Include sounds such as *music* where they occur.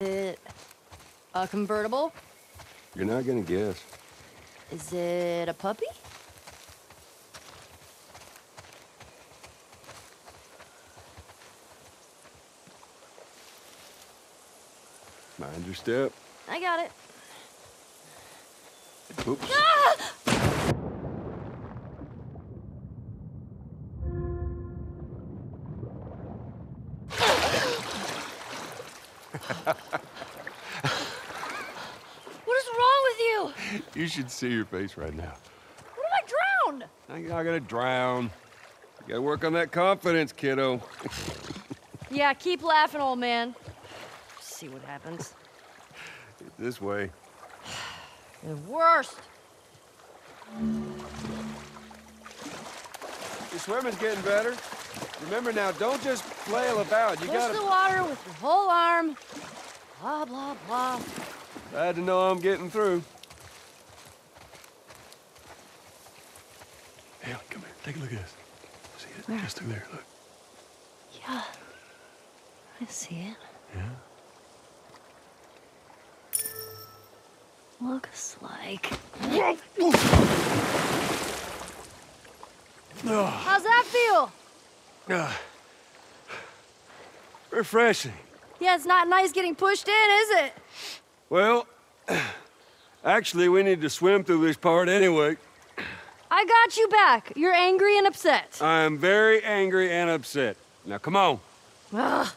it a convertible? You're not gonna guess. Is it a puppy? Mind your step. I got it. Oops. Ah! What is wrong with you? You should see your face right now. What if I drowned? You're not gonna drown. You gotta work on that confidence, kiddo. *laughs* Yeah, keep laughing, old man. See what happens. This way. The worst. Your swimming's getting better. Remember now, don't just flail about. You Push gotta. the water with your whole arm. Blah, blah, blah. Glad to know I'm getting through. Hey, come here. Take a look at this. See it? Just through there. Look. Yeah. I see it. Yeah. Looks like. How's that feel? Ah. refreshing. Yeah, it's not nice getting pushed in, is it? Well, actually, we need to swim through this part anyway. I got you back. You're angry and upset. I am very angry and upset. Now, come on. Ugh.